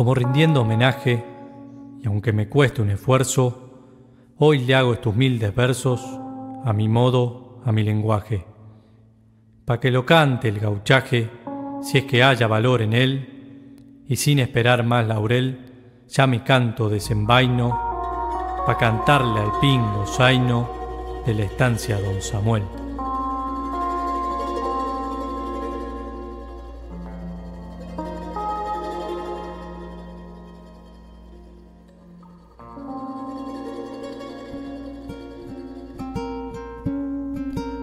como rindiendo homenaje, y aunque me cueste un esfuerzo, hoy le hago estos humildes versos a mi modo, a mi lenguaje, pa' que lo cante el gauchaje, si es que haya valor en él, y sin esperar más laurel, ya mi canto desenvaino, pa' cantarle al pingo zaino de la estancia don Samuel.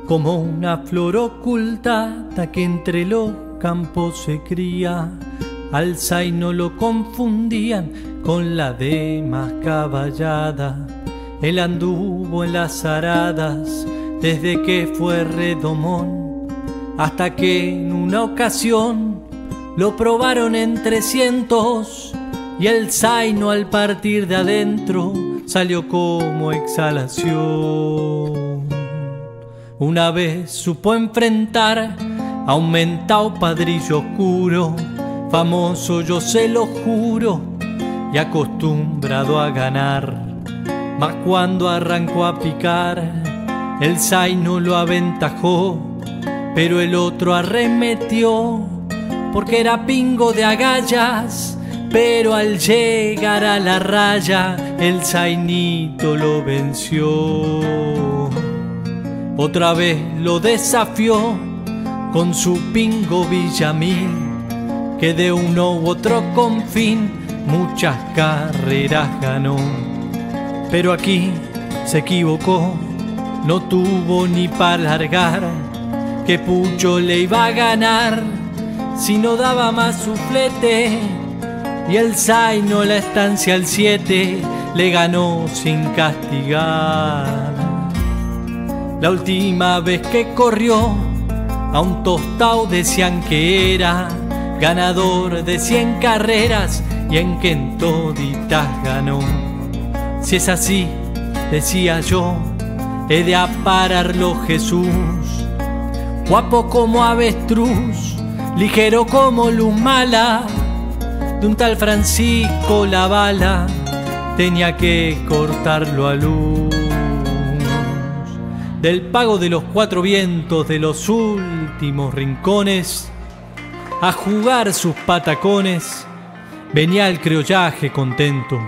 Como una flor oculta que entre los campos se cría. Al no lo confundían con la demás caballada. Él anduvo en las aradas desde que fue redomón, hasta que en una ocasión lo probaron en trescientos y el zaino al partir de adentro salió como exhalación. Una vez supo enfrentar a un mentao padrillo oscuro, famoso yo se lo juro, y acostumbrado a ganar. Mas cuando arrancó a picar, el zaino lo aventajó, pero el otro arremetió, porque era pingo de agallas. Pero al llegar a la raya, el zainito lo venció. Otra vez lo desafió con su pingo Villamil, que de uno u otro confín muchas carreras ganó. Pero aquí se equivocó, no tuvo ni para largar, que Pucho le iba a ganar si no daba más su flete. Y el Zaino la estancia al 7 le ganó sin castigar. La última vez que corrió, a un tostado decían que era ganador de 100 carreras y en que en toditas ganó. Si es así, decía yo, he de apararlo Jesús, guapo como avestruz, ligero como luz mala, de un tal Francisco la bala tenía que cortarlo a luz del pago de los cuatro vientos de los últimos rincones, a jugar sus patacones, venía el criollaje contento.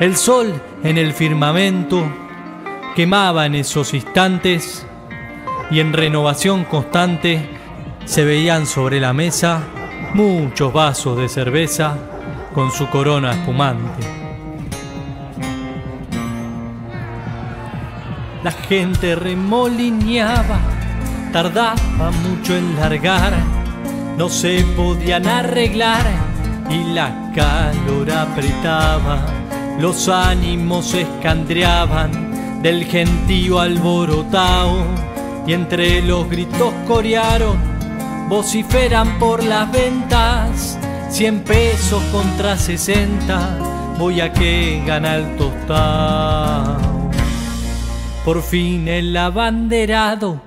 El sol en el firmamento quemaba en esos instantes y en renovación constante se veían sobre la mesa muchos vasos de cerveza con su corona espumante. La gente remolineaba, tardaba mucho en largar, no se podían arreglar y la calor apretaba, los ánimos escandreaban del gentío alborotao y entre los gritos corearon, vociferan por las ventas, cien pesos contra sesenta, voy a que gana el tostado. Por fin el abanderado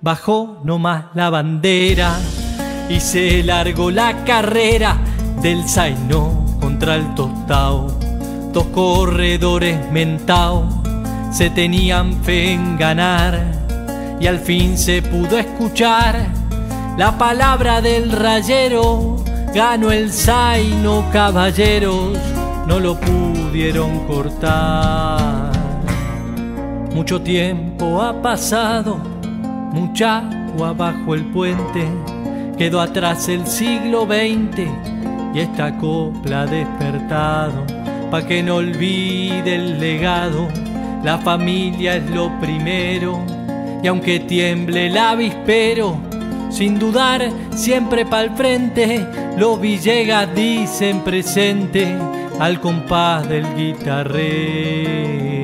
bajó nomás la bandera y se largó la carrera del Zaino contra el Tostao. Dos corredores mentaos se tenían fe en ganar y al fin se pudo escuchar la palabra del rayero. Ganó el Zaino, caballeros, no lo pudieron cortar. Mucho tiempo ha pasado, mucha agua bajo el puente, quedó atrás el siglo XX y esta copla ha despertado, pa' que no olvide el legado, la familia es lo primero, y aunque tiemble el avispero, sin dudar siempre pa'l frente, los Villegas dicen presente al compás del guitarrero.